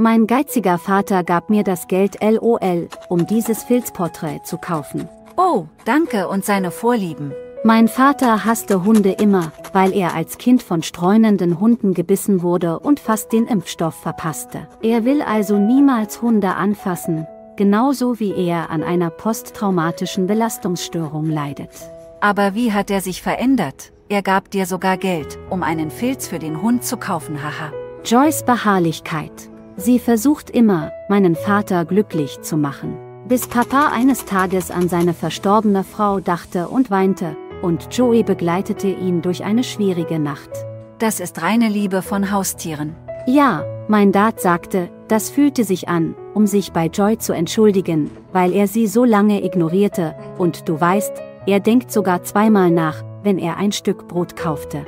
Mein geiziger Vater gab mir das Geld LOL, um dieses Filzporträt zu kaufen. Oh, danke und seine Vorlieben. Mein Vater hasste Hunde immer, weil er als Kind von streunenden Hunden gebissen wurde und fast den Impfstoff verpasste. Er will also niemals Hunde anfassen, genauso wie er an einer posttraumatischen Belastungsstörung leidet. Aber wie hat er sich verändert? Er gab dir sogar Geld, um einen Filz für den Hund zu kaufen, haha. Joyce Beharrlichkeit. Sie versucht immer, meinen Vater glücklich zu machen. Bis Papa eines Tages an seine verstorbene Frau dachte und weinte, und Joey begleitete ihn durch eine schwierige Nacht. Das ist reine Liebe von Haustieren. Ja, mein Dad sagte, das fühlte sich an, um sich bei Joy zu entschuldigen, weil er sie so lange ignorierte, und du weißt, er denkt sogar zweimal nach, wenn er ein Stück Brot kaufte.